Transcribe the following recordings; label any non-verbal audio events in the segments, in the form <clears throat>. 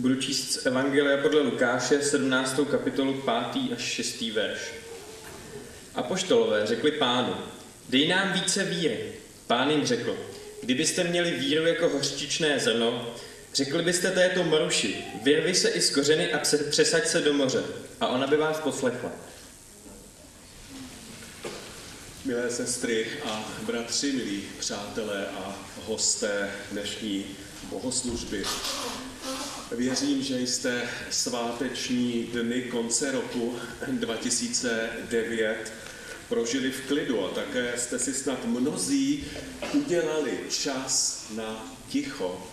Budu číst z Evangelia podle Lukáše 17. kapitolu 5. až 6. verš. Apoštolové řekli pánu, dej nám více víry. Pán jim řekl, kdybyste měli víru jako hořčičné zrno, řekli byste této moruši, vyrvi se i z kořeny a přesaď se do moře a ona by vás poslechla. Milé sestry a bratři, milí přátelé a hosté dnešní bohoslužby. Věřím, že jste sváteční dny konce roku 2009 prožili v klidu a také jste si snad mnozí udělali čas na ticho.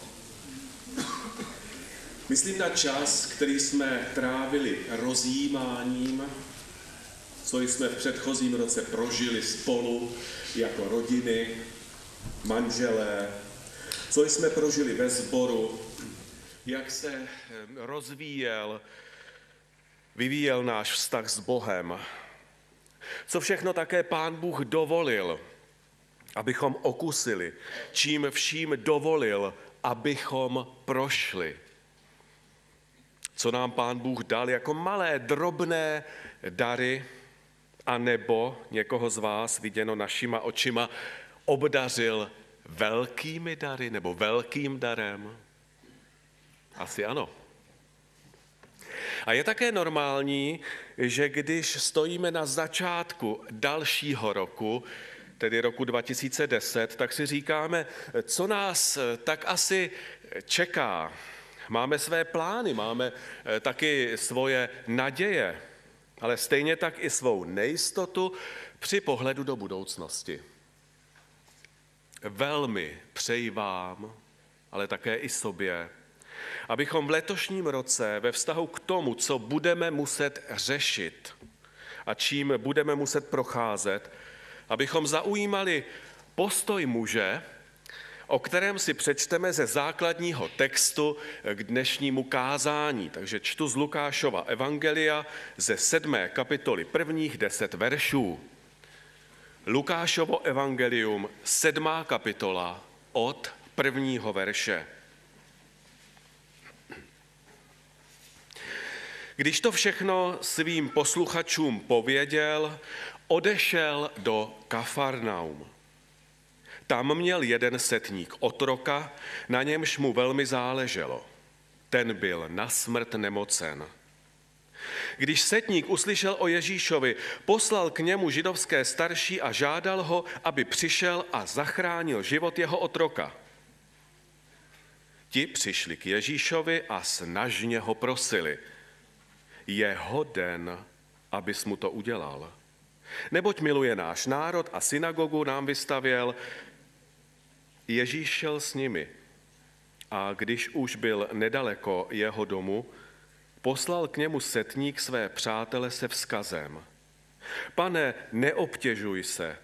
Myslím na čas, který jsme trávili rozjímáním, co jsme v předchozím roce prožili spolu jako rodiny, manželé, co jsme prožili ve sboru, jak se rozvíjel, vyvíjel náš vztah s Bohem, co všechno také Pán Bůh dovolil, abychom okusili, čím vším dovolil, abychom prošli. Co nám Pán Bůh dal jako malé, drobné dary, a nebo někoho z vás viděno našima očima obdařil velkými dary nebo velkým darem? Asi ano. A je také normální, že když stojíme na začátku dalšího roku, tedy roku 2010, tak si říkáme, co nás tak asi čeká. Máme své plány, máme eh, taky svoje naděje, ale stejně tak i svou nejistotu při pohledu do budoucnosti. Velmi přeji vám, ale také i sobě, abychom v letošním roce ve vztahu k tomu, co budeme muset řešit a čím budeme muset procházet, abychom zaujímali postoj muže, o kterém si přečteme ze základního textu k dnešnímu kázání. Takže čtu z Lukášova Evangelia ze sedmé kapitoly prvních deset veršů. Lukášovo Evangelium, sedmá kapitola od prvního verše. Když to všechno svým posluchačům pověděl, odešel do Kafarnaum. Tam měl jeden setník otroka, na němž mu velmi záleželo. Ten byl na smrt nemocen. Když setník uslyšel o Ježíšovi, poslal k němu židovské starší a žádal ho, aby přišel a zachránil život jeho otroka. Ti přišli k Ježíšovi a snažně ho prosili – je hoden, abys mu to udělal. Neboť miluje náš národ a synagogu nám vystavěl. Ježíš šel s nimi a když už byl nedaleko jeho domu, poslal k němu setník své přátele se vzkazem. Pane, neobtěžuj se,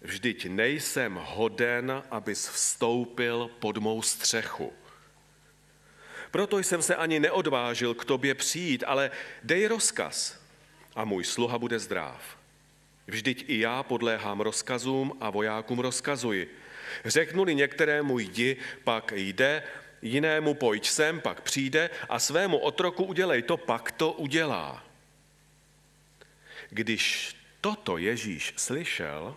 vždyť nejsem hoden, abys vstoupil pod mou střechu. Proto jsem se ani neodvážil k tobě přijít, ale dej rozkaz a můj sluha bude zdrav. Vždyť i já podléhám rozkazům a vojákům rozkazuji. Řeknu-li některému jdi, pak jde, jinému pojď sem, pak přijde a svému otroku udělej to, pak to udělá. Když toto Ježíš slyšel,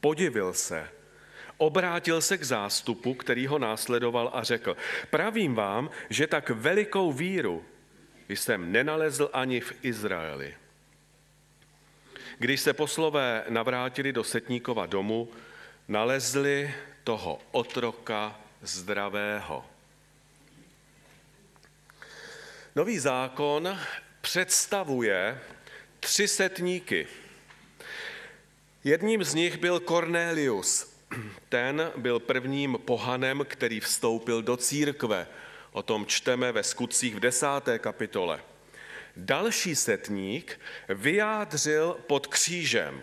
podivil se obrátil se k zástupu, který ho následoval a řekl, pravím vám, že tak velikou víru jsem nenalezl ani v Izraeli. Když se poslové navrátili do Setníkova domu, nalezli toho otroka zdravého. Nový zákon představuje tři setníky. Jedním z nich byl Cornelius, ten byl prvním pohanem, který vstoupil do církve. O tom čteme ve skutcích v desáté kapitole. Další setník vyjádřil pod křížem.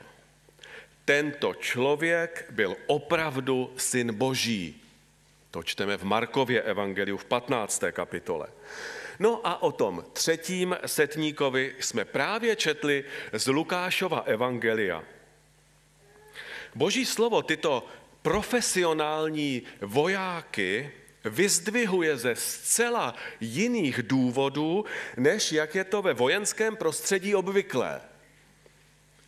Tento člověk byl opravdu syn boží. To čteme v Markově evangeliu v 15. kapitole. No a o tom třetím setníkovi jsme právě četli z Lukášova evangelia. Boží slovo tyto profesionální vojáky vyzdvihuje ze zcela jiných důvodů, než jak je to ve vojenském prostředí obvyklé.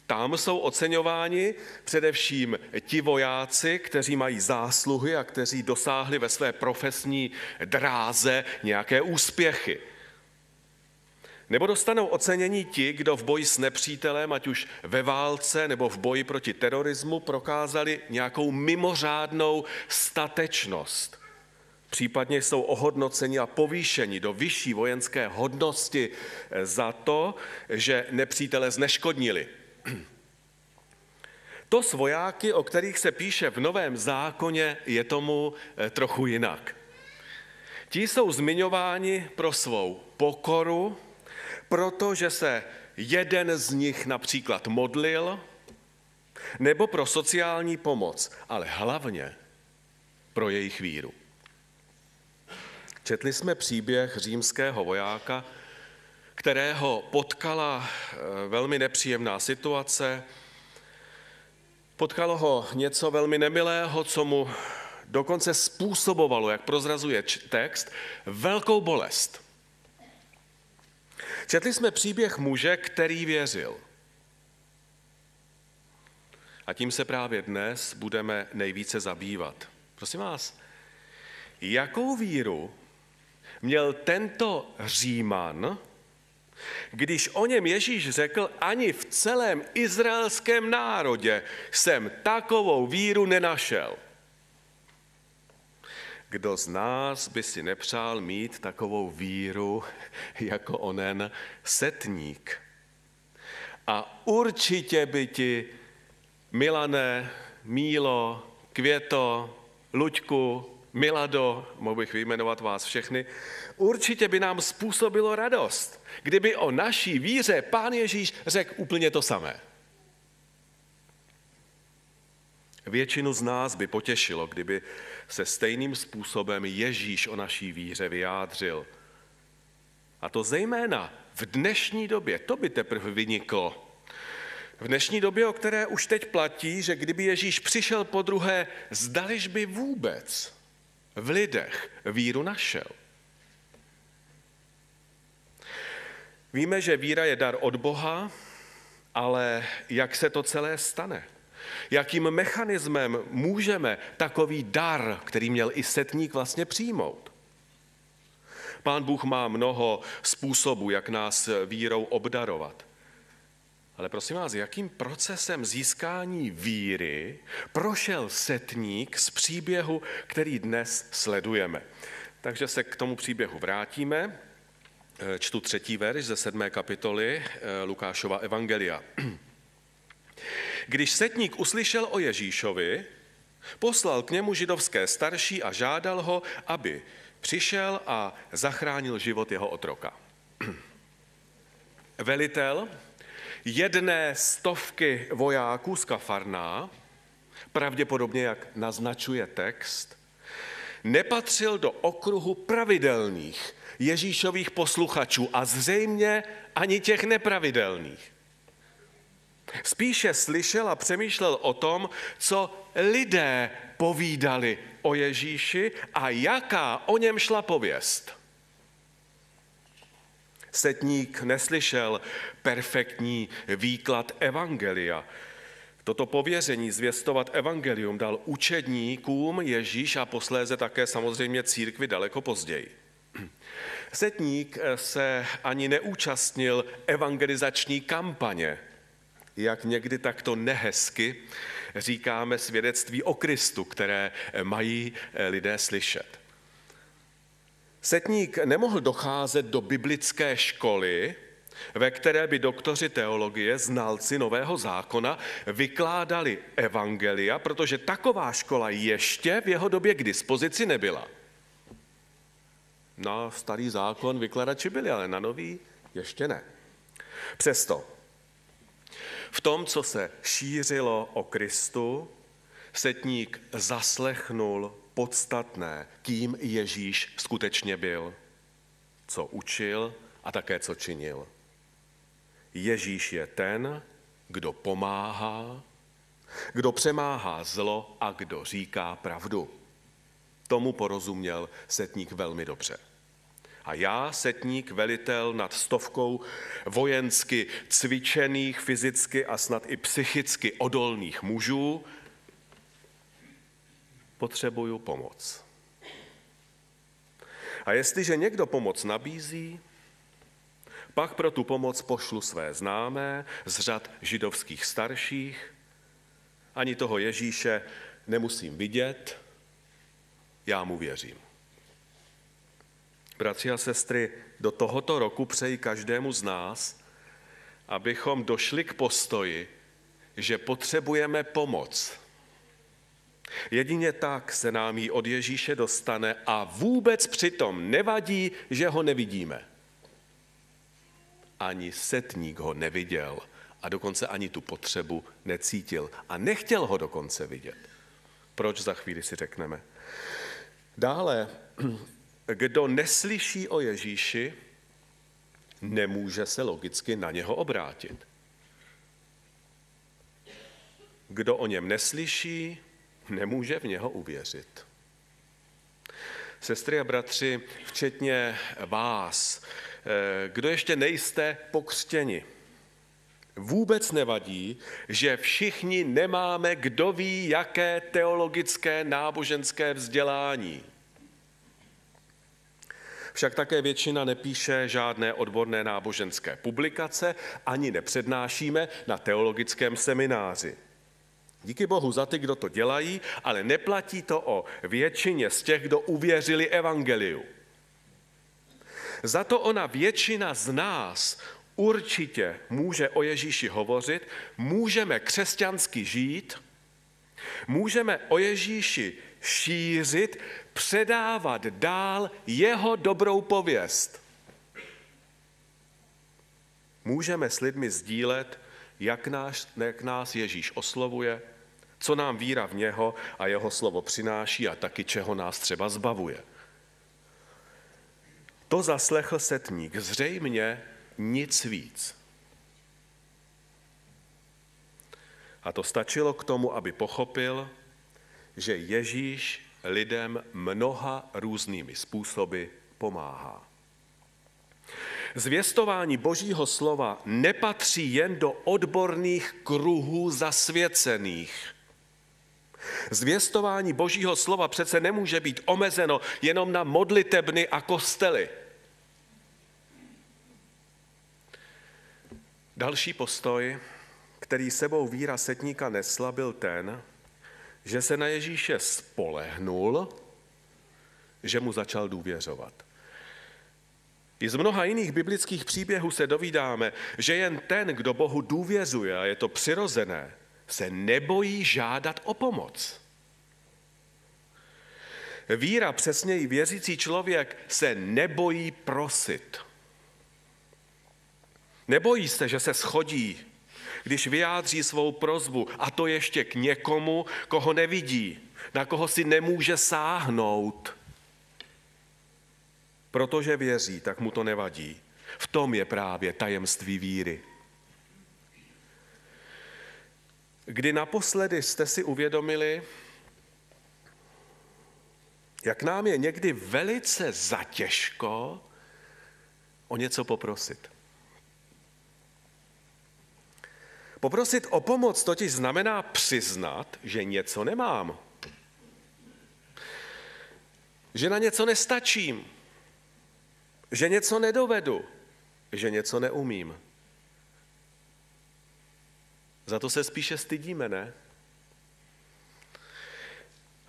Tam jsou oceňováni především ti vojáci, kteří mají zásluhy a kteří dosáhli ve své profesní dráze nějaké úspěchy. Nebo dostanou ocenění ti, kdo v boji s nepřítelem, ať už ve válce nebo v boji proti terorismu, prokázali nějakou mimořádnou statečnost. Případně jsou ohodnoceni a povýšeni do vyšší vojenské hodnosti za to, že nepřítele zneškodnili. To s vojáky, o kterých se píše v Novém zákoně, je tomu eh, trochu jinak. Ti jsou zmiňováni pro svou pokoru, protože se jeden z nich například modlil, nebo pro sociální pomoc, ale hlavně pro jejich víru. Četli jsme příběh římského vojáka, kterého potkala eh, velmi nepříjemná situace, Potkalo ho něco velmi nemilého, co mu dokonce způsobovalo, jak prozrazuje text, velkou bolest. Četli jsme příběh muže, který věřil. A tím se právě dnes budeme nejvíce zabývat. Prosím vás, jakou víru měl tento Říman, když o něm Ježíš řekl, ani v celém izraelském národě jsem takovou víru nenašel. Kdo z nás by si nepřál mít takovou víru jako onen setník? A určitě by ti Milané, Mílo, Květo, Luďku, Milado, mohl bych vyjmenovat vás všechny, určitě by nám způsobilo radost, kdyby o naší víře pán Ježíš řekl úplně to samé. Většinu z nás by potěšilo, kdyby se stejným způsobem Ježíš o naší víře vyjádřil. A to zejména v dnešní době, to by teprve vyniklo. V dnešní době, o které už teď platí, že kdyby Ježíš přišel po druhé, zdališ by vůbec v lidech víru našel. Víme, že víra je dar od Boha, ale jak se to celé stane? Jakým mechanismem můžeme takový dar, který měl i setník, vlastně přijmout? Pán Bůh má mnoho způsobů, jak nás vírou obdarovat. Ale prosím vás, jakým procesem získání víry prošel setník z příběhu, který dnes sledujeme? Takže se k tomu příběhu vrátíme. Čtu třetí verš ze sedmé kapitoly eh, Lukášova Evangelia. <clears throat> Když setník uslyšel o Ježíšovi, poslal k němu židovské starší a žádal ho, aby přišel a zachránil život jeho otroka. <clears throat> Velitel jedné stovky vojáků z Kafarná, pravděpodobně jak naznačuje text, nepatřil do okruhu pravidelných Ježíšových posluchačů a zřejmě ani těch nepravidelných. Spíše slyšel a přemýšlel o tom, co lidé povídali o Ježíši a jaká o něm šla pověst. Setník neslyšel perfektní výklad evangelia. Toto pověření zvěstovat evangelium dal učedníkům Ježíš a posléze také samozřejmě církvi daleko později. Setník se ani neúčastnil evangelizační kampaně, jak někdy takto nehezky říkáme svědectví o Kristu, které mají lidé slyšet. Setník nemohl docházet do biblické školy, ve které by doktoři teologie, znalci Nového zákona, vykládali evangelia, protože taková škola ještě v jeho době k dispozici nebyla. Na starý zákon vykladači byli, ale na nový ještě ne. Přesto v tom, co se šířilo o Kristu, setník zaslechnul podstatné, kým Ježíš skutečně byl, co učil a také co činil. Ježíš je ten, kdo pomáhá, kdo přemáhá zlo a kdo říká pravdu. Tomu porozuměl setník velmi dobře. A já, setník, velitel nad stovkou vojensky cvičených, fyzicky a snad i psychicky odolných mužů, potřebuju pomoc. A jestliže někdo pomoc nabízí, pak pro tu pomoc pošlu své známé z řad židovských starších. Ani toho Ježíše nemusím vidět, já mu věřím. Bratři a sestry, do tohoto roku přeji každému z nás, abychom došli k postoji, že potřebujeme pomoc. Jedině tak se nám ji od Ježíše dostane a vůbec přitom nevadí, že ho nevidíme. Ani setník ho neviděl a dokonce ani tu potřebu necítil a nechtěl ho dokonce vidět. Proč za chvíli si řekneme. Dále, kdo neslyší o Ježíši, nemůže se logicky na něho obrátit. Kdo o něm neslyší, nemůže v něho uvěřit. Sestry a bratři, včetně vás, eh, kdo ještě nejste pokřtěni, vůbec nevadí, že všichni nemáme kdo ví jaké teologické náboženské vzdělání. Však také většina nepíše žádné odborné náboženské publikace, ani nepřednášíme na teologickém semináři. Díky Bohu za ty, kdo to dělají, ale neplatí to o většině z těch, kdo uvěřili evangeliu. Za to ona většina z nás určitě může o Ježíši hovořit, můžeme křesťansky žít, můžeme o Ježíši šířit, předávat dál jeho dobrou pověst. Můžeme s lidmi sdílet, jak nás, jak nás Ježíš oslovuje, co nám víra v něho a jeho slovo přináší a taky čeho nás třeba zbavuje. To zaslechl setník, zřejmě nic víc. A to stačilo k tomu, aby pochopil, že Ježíš lidem mnoha různými způsoby pomáhá. Zvěstování Božího slova nepatří jen do odborných kruhů zasvěcených. Zvěstování Božího slova přece nemůže být omezeno jenom na modlitebny a kostely. Další postoj, který sebou víra setníka nesla, byl ten, že se na Ježíše spolehnul, že mu začal důvěřovat. I z mnoha jiných biblických příběhů se dovídáme, že jen ten, kdo Bohu důvěřuje, a je to přirozené, se nebojí žádat o pomoc. Víra, přesněji věřící člověk, se nebojí prosit. Nebojí se, že se schodí, když vyjádří svou prozbu, a to ještě k někomu, koho nevidí, na koho si nemůže sáhnout. Protože věří, tak mu to nevadí. V tom je právě tajemství víry. Kdy naposledy jste si uvědomili, jak nám je někdy velice zatěžko o něco poprosit. Poprosit o pomoc totiž znamená přiznat, že něco nemám. Že na něco nestačím. Že něco nedovedu. Že něco neumím. Za to se spíše stydíme, ne?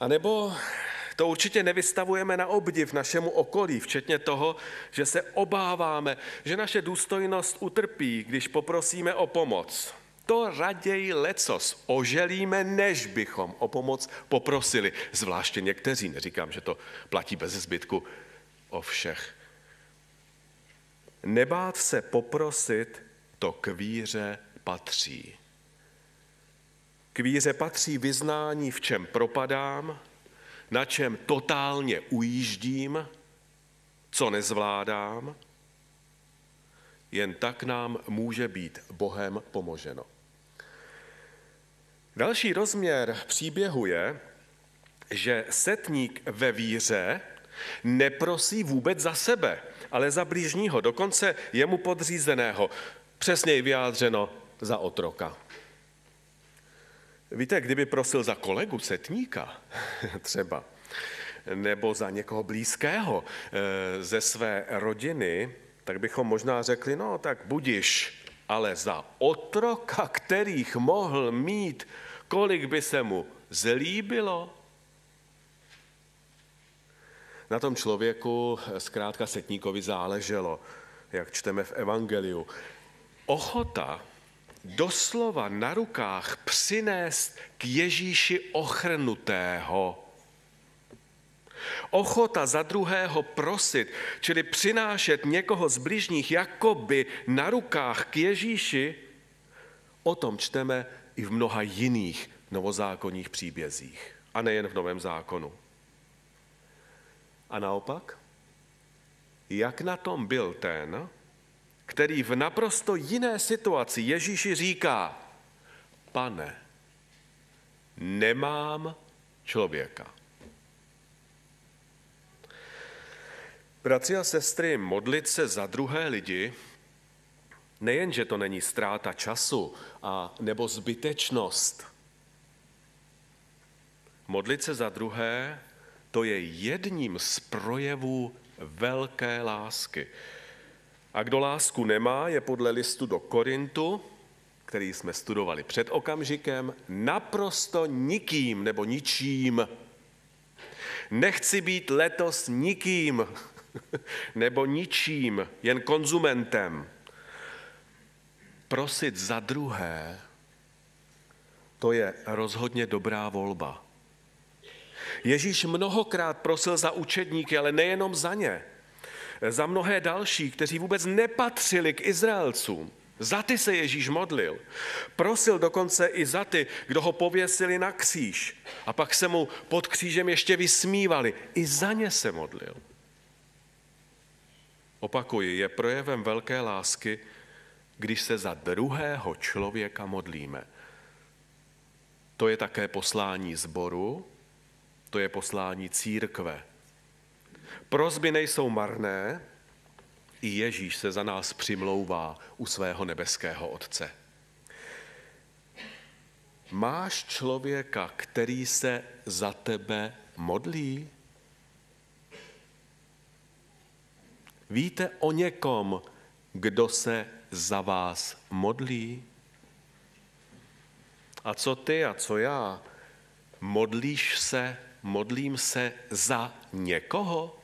A nebo to určitě nevystavujeme na obdiv našemu okolí, včetně toho, že se obáváme, že naše důstojnost utrpí, když poprosíme o pomoc. To raději lecos oželíme, než bychom o pomoc poprosili. Zvláště někteří, neříkám, že to platí bez zbytku o všech. Nebát se poprosit, to k víře patří. K víře patří vyznání, v čem propadám, na čem totálně ujíždím, co nezvládám, jen tak nám může být Bohem pomoženo. Další rozměr příběhu je, že setník ve víře neprosí vůbec za sebe, ale za blížního, dokonce jemu podřízeného, přesněji vyjádřeno za otroka. Víte, kdyby prosil za kolegu setníka <laughs> třeba, nebo za někoho blízkého eh, ze své rodiny, tak bychom možná řekli, no tak budiš, ale za otroka, kterých mohl mít, kolik by se mu zlíbilo. Na tom člověku zkrátka setníkovi záleželo, jak čteme v Evangeliu. Ochota doslova na rukách přinést k Ježíši ochrnutého. Ochota za druhého prosit, čili přinášet někoho z bližních jakoby na rukách k Ježíši, o tom čteme i v mnoha jiných novozákonních příbězích. A nejen v Novém zákonu. A naopak, jak na tom byl ten, který v naprosto jiné situaci Ježíši říká, pane, nemám člověka. Bratři a sestry, modlit se za druhé lidi, nejen, že to není ztráta času a nebo zbytečnost. Modlit se za druhé, to je jedním z projevů velké lásky. A kdo lásku nemá, je podle listu do Korintu, který jsme studovali před okamžikem, naprosto nikým nebo ničím. Nechci být letos nikým <laughs> nebo ničím, jen konzumentem. Prosit za druhé, to je rozhodně dobrá volba. Ježíš mnohokrát prosil za učedníky, ale nejenom za ně za mnohé další, kteří vůbec nepatřili k Izraelcům. Za ty se Ježíš modlil. Prosil dokonce i za ty, kdo ho pověsili na kříž a pak se mu pod křížem ještě vysmívali. I za ně se modlil. Opakuji, je projevem velké lásky, když se za druhého člověka modlíme. To je také poslání zboru, to je poslání církve. Prozby nejsou marné, i Ježíš se za nás přimlouvá u svého nebeského Otce. Máš člověka, který se za tebe modlí? Víte o někom, kdo se za vás modlí? A co ty a co já? Modlíš se, modlím se za někoho?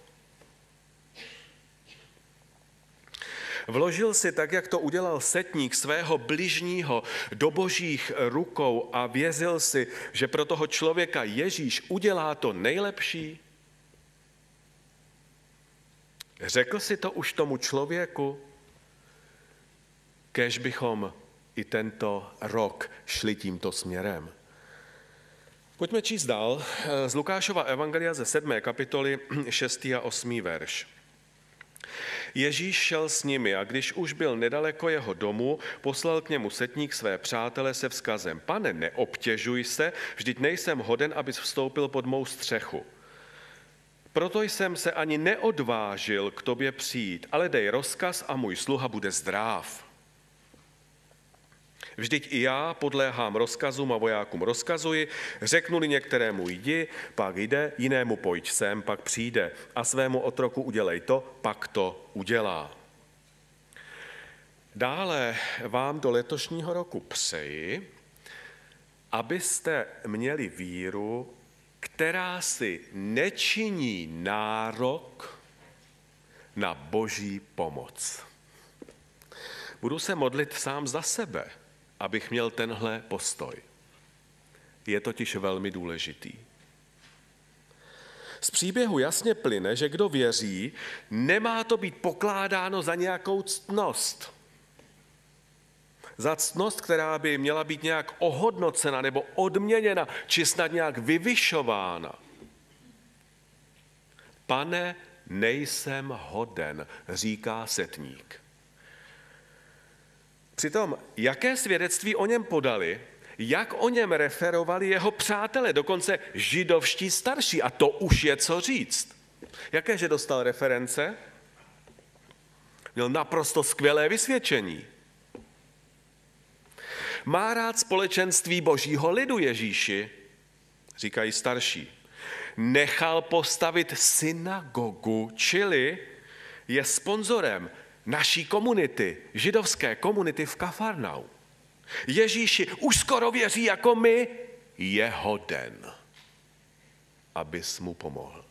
Vložil si, tak jak to udělal setník svého bližního do božích rukou a věřil si, že pro toho člověka Ježíš udělá to nejlepší? Řekl si to už tomu člověku? Kež bychom i tento rok šli tímto směrem. Pojďme číst dál z Lukášova Evangelia ze 7. kapitoly 6. a 8. verš. Ježíš šel s nimi a když už byl nedaleko jeho domu, poslal k němu setník své přátele se vzkazem. Pane, neobtěžuj se, vždyť nejsem hoden, abys vstoupil pod mou střechu. Proto jsem se ani neodvážil k tobě přijít, ale dej rozkaz a můj sluha bude zdráv. Vždyť i já podléhám rozkazům a vojákům rozkazuji, řeknuli některému jdi, pak jde, jinému pojď sem, pak přijde a svému otroku udělej to, pak to udělá. Dále vám do letošního roku přeji, abyste měli víru, která si nečiní nárok na boží pomoc. Budu se modlit sám za sebe, abych měl tenhle postoj. Je totiž velmi důležitý. Z příběhu jasně plyne, že kdo věří, nemá to být pokládáno za nějakou ctnost. Za ctnost, která by měla být nějak ohodnocena nebo odměněna, či snad nějak vyvyšována. Pane, nejsem hoden, říká setník. Přitom, jaké svědectví o něm podali, jak o něm referovali jeho přátelé, dokonce židovští starší. A to už je co říct. Jaké, že dostal reference? Měl naprosto skvělé vysvědčení. Má rád společenství božího lidu Ježíši, říkají starší. Nechal postavit synagogu, čili je sponzorem naší komunity, židovské komunity v Kafarnau. Ježíši už skoro věří jako my, je hoden, abys mu pomohl.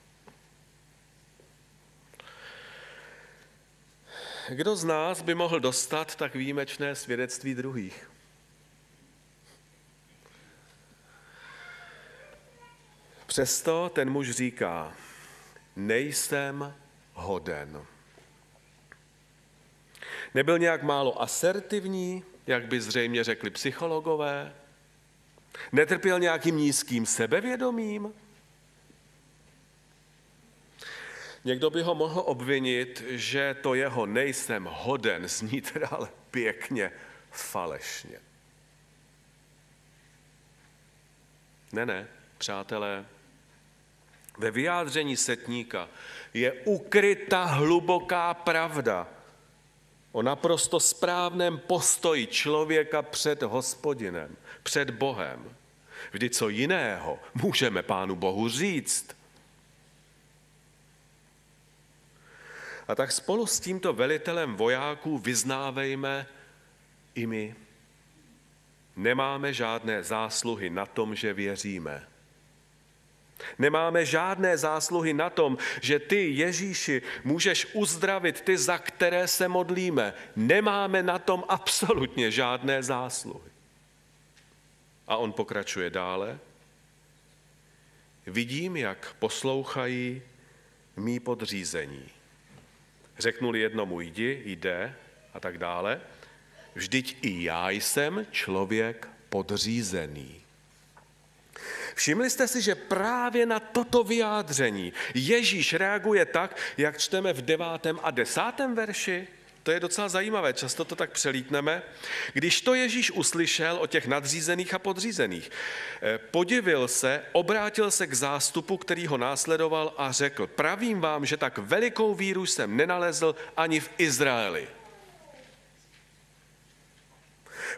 Kdo z nás by mohl dostat tak výjimečné svědectví druhých? Přesto ten muž říká, nejsem hoden. Nebyl nějak málo asertivní, jak by zřejmě řekli psychologové? Netrpěl nějakým nízkým sebevědomím? Někdo by ho mohl obvinit, že to jeho nejsem hoden zní teda ale pěkně falešně. Ne, ne, přátelé, ve vyjádření setníka je ukryta hluboká pravda o naprosto správném postoji člověka před hospodinem, před Bohem. Vždy co jiného můžeme Pánu Bohu říct. A tak spolu s tímto velitelem vojáků vyznávejme i my. Nemáme žádné zásluhy na tom, že věříme. Nemáme žádné zásluhy na tom, že ty, Ježíši, můžeš uzdravit ty, za které se modlíme. Nemáme na tom absolutně žádné zásluhy. A on pokračuje dále. Vidím, jak poslouchají mý podřízení. Řeknuli jednomu jdi, jde a tak dále. Vždyť i já jsem člověk podřízený. Všimli jste si, že právě na toto vyjádření Ježíš reaguje tak, jak čteme v devátém a desátém verši? To je docela zajímavé, často to tak přelítneme. Když to Ježíš uslyšel o těch nadřízených a podřízených, eh, podivil se, obrátil se k zástupu, který ho následoval a řekl, pravím vám, že tak velikou víru jsem nenalezl ani v Izraeli.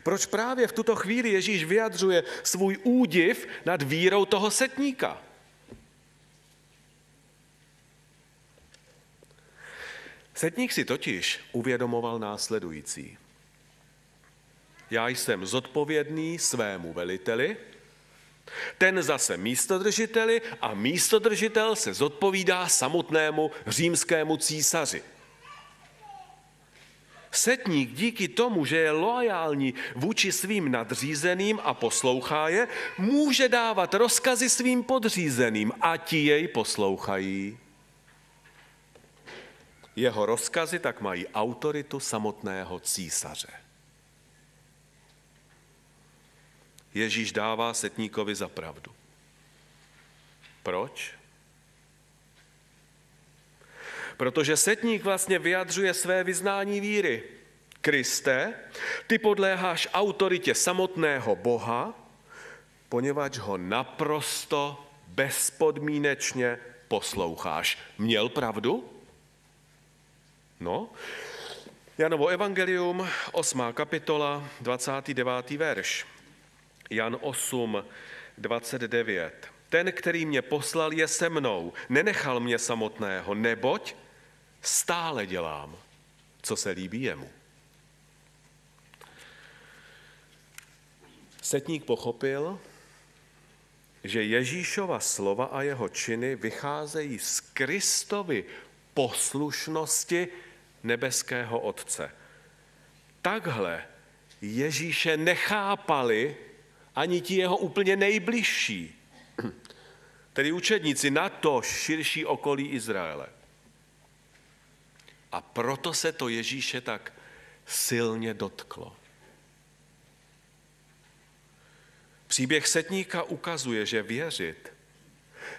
Proč právě v tuto chvíli Ježíš vyjadřuje svůj údiv nad vírou toho setníka? Setník si totiž uvědomoval následující. Já jsem zodpovědný svému veliteli, ten zase místodržiteli a místodržitel se zodpovídá samotnému římskému císaři. Setník díky tomu, že je loajální vůči svým nadřízeným a poslouchá je, může dávat rozkazy svým podřízeným a ti jej poslouchají. Jeho rozkazy tak mají autoritu samotného císaře. Ježíš dává setníkovi za pravdu. Proč? Protože setník vlastně vyjadřuje své vyznání víry. Kriste, ty podléháš autoritě samotného Boha, poněvadž ho naprosto bezpodmínečně posloucháš. Měl pravdu? No, Janovo evangelium, 8. kapitola, 29. verš. Jan 8, 29. Ten, který mě poslal, je se mnou. Nenechal mě samotného, neboť Stále dělám, co se líbí jemu. Setník pochopil, že Ježíšova slova a jeho činy vycházejí z Kristovy poslušnosti nebeského Otce. Takhle Ježíše nechápali ani ti jeho úplně nejbližší, <clears throat> tedy učedníci na to širší okolí Izraele. A proto se to Ježíše tak silně dotklo. Příběh setníka ukazuje, že věřit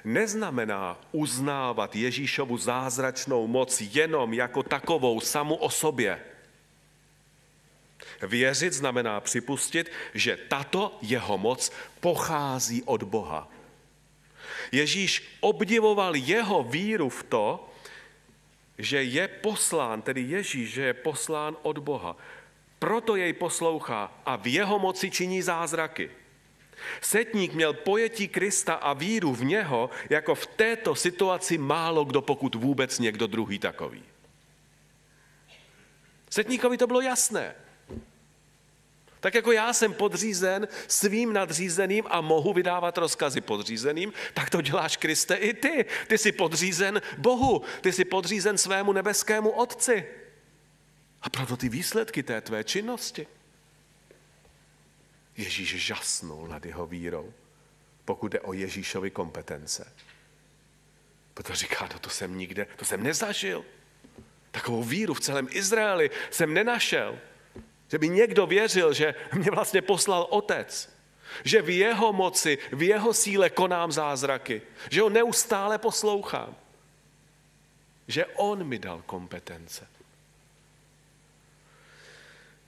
neznamená uznávat Ježíšovu zázračnou moc jenom jako takovou samu o sobě. Věřit znamená připustit, že tato jeho moc pochází od Boha. Ježíš obdivoval jeho víru v to, že je poslán, tedy Ježíš, že je poslán od Boha. Proto jej poslouchá a v jeho moci činí zázraky. Setník měl pojetí Krista a víru v něho jako v této situaci málo kdo, pokud vůbec někdo druhý takový. Setníkovi to bylo jasné. Tak jako já jsem podřízen svým nadřízeným a mohu vydávat rozkazy podřízeným, tak to děláš, Kriste, i ty. Ty jsi podřízen Bohu, ty jsi podřízen svému nebeskému Otci. A proto ty výsledky té tvé činnosti. Ježíš žasnul nad jeho vírou, pokud jde o Ježíšovi kompetence. Proto říká, no to jsem nikde, to jsem nezažil. Takovou víru v celém Izraeli jsem nenašel. Že by někdo věřil, že mě vlastně poslal otec. Že v jeho moci, v jeho síle konám zázraky. Že ho neustále poslouchám. Že on mi dal kompetence.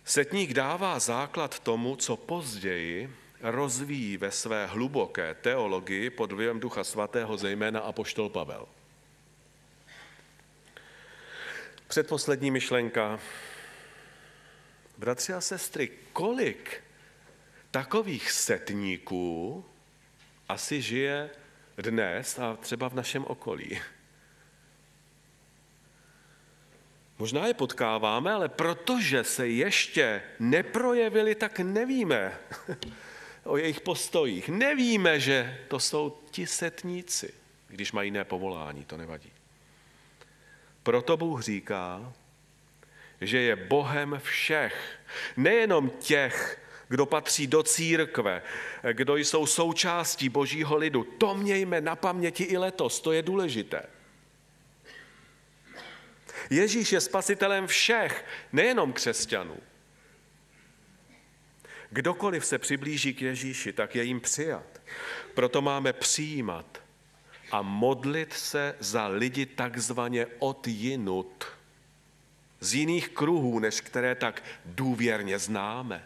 Setník dává základ tomu, co později rozvíjí ve své hluboké teologii pod vlivem Ducha Svatého, zejména apoštol Pavel. Předposlední myšlenka. Bratři a sestry, kolik takových setníků asi žije dnes a třeba v našem okolí? Možná je potkáváme, ale protože se ještě neprojevili, tak nevíme <laughs> o jejich postojích. Nevíme, že to jsou ti setníci, když mají jiné povolání, to nevadí. Proto Bůh říká, že je Bohem všech, nejenom těch, kdo patří do církve, kdo jsou součástí Božího lidu. To mějme na paměti i letos, to je důležité. Ježíš je spasitelem všech, nejenom křesťanů. Kdokoliv se přiblíží k Ježíši, tak je jim přijat. Proto máme přijímat a modlit se za lidi takzvaně odjinut, z jiných kruhů, než které tak důvěrně známe.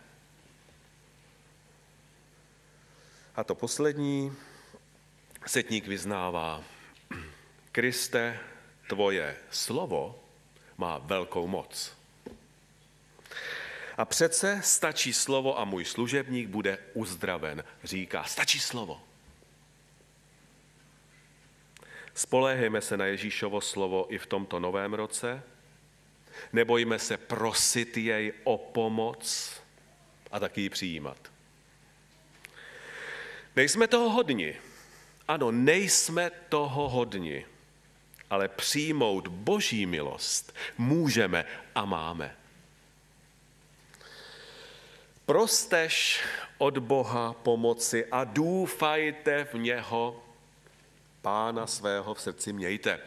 A to poslední setník vyznává, Kriste, tvoje slovo má velkou moc. A přece stačí slovo a můj služebník bude uzdraven. Říká, stačí slovo. Spoléhejme se na Ježíšovo slovo i v tomto novém roce. Nebojme se prosit jej o pomoc a taky ji přijímat. Nejsme toho hodni. Ano, nejsme toho hodni ale přijmout boží milost můžeme a máme. Prostež od Boha pomoci a doufajte v něho, pána svého v srdci mějte.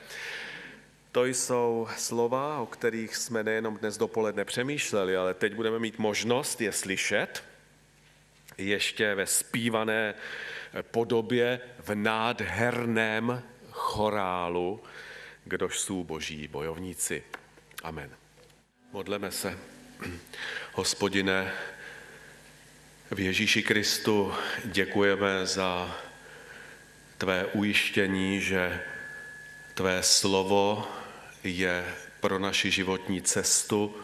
To jsou slova, o kterých jsme nejenom dnes dopoledne přemýšleli, ale teď budeme mít možnost je slyšet ještě ve zpívané podobě v nádherném chorálu, kdož jsou boží bojovníci. Amen. Modleme se. Hospodine, v Ježíši Kristu děkujeme za tvé ujištění, že tvé slovo je pro naši životní cestu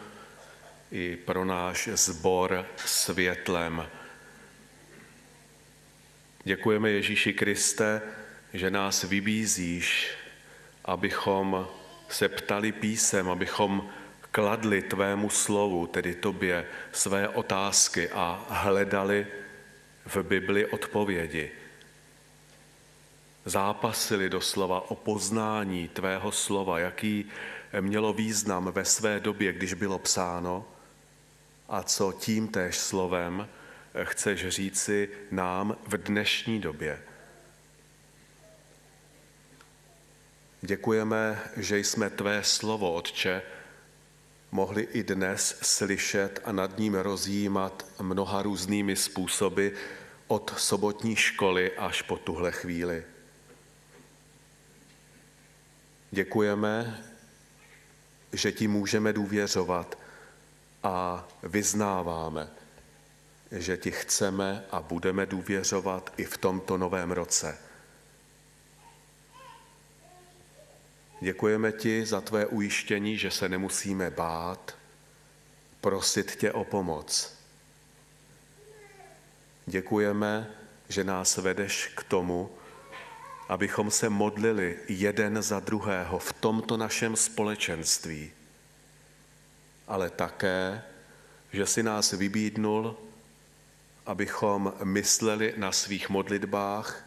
i pro náš sbor světlem. Děkujeme Ježíši Kriste, že nás vybízíš abychom se ptali písem, abychom kladli tvému slovu, tedy tobě, své otázky a hledali v Bibli odpovědi. Zápasili doslova o poznání tvého slova, jaký mělo význam ve své době, když bylo psáno, a co tím též slovem chceš říci nám v dnešní době. Děkujeme, že jsme Tvé slovo, Otče, mohli i dnes slyšet a nad ním rozjímat mnoha různými způsoby od sobotní školy až po tuhle chvíli. Děkujeme, že ti můžeme důvěřovat a vyznáváme, že ti chceme a budeme důvěřovat i v tomto novém roce. Děkujeme ti za tvé ujištění, že se nemusíme bát, prosit tě o pomoc. Děkujeme, že nás vedeš k tomu, abychom se modlili jeden za druhého v tomto našem společenství, ale také, že si nás vybídnul, abychom mysleli na svých modlitbách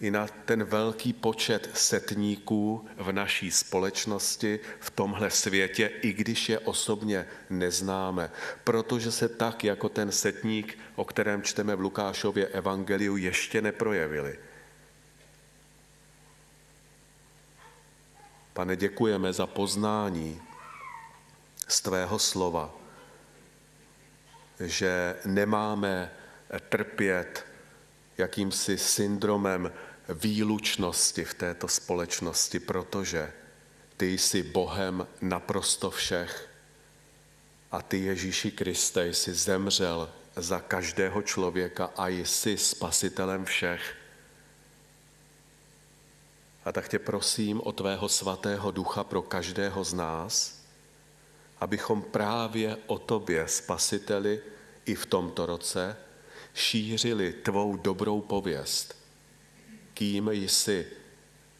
i na ten velký počet setníků v naší společnosti, v tomhle světě, i když je osobně neznáme. Protože se tak, jako ten setník, o kterém čteme v Lukášově evangeliu, ještě neprojevili. Pane, děkujeme za poznání z tvého slova, že nemáme trpět jakýmsi syndromem výlučnosti v této společnosti, protože ty jsi Bohem naprosto všech a ty Ježíši Kriste jsi zemřel za každého člověka a jsi spasitelem všech. A tak tě prosím o tvého svatého ducha pro každého z nás, abychom právě o tobě, spasiteli, i v tomto roce šířili tvou dobrou pověst. Kým jsi,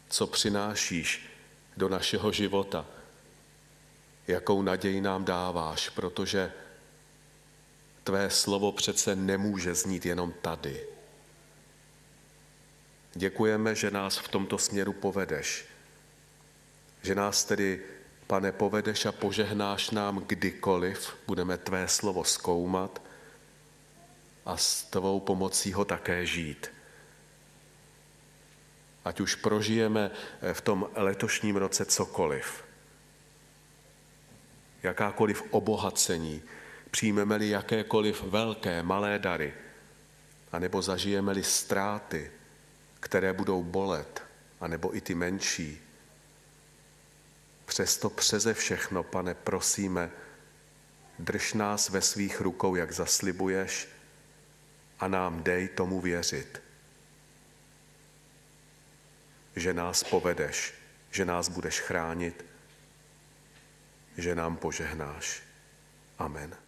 co přinášíš do našeho života, jakou naději nám dáváš, protože tvé slovo přece nemůže znít jenom tady. Děkujeme, že nás v tomto směru povedeš. Že nás tedy, pane, povedeš a požehnáš nám kdykoliv budeme tvé slovo zkoumat a s tvou pomocí ho také žít. Ať už prožijeme v tom letošním roce cokoliv, jakákoliv obohacení, přijmeme-li jakékoliv velké, malé dary, anebo zažijeme-li ztráty, které budou bolet, anebo i ty menší. Přesto přeze všechno, pane, prosíme, drž nás ve svých rukou, jak zaslibuješ, a nám dej tomu věřit, že nás povedeš, že nás budeš chránit, že nám požehnáš. Amen.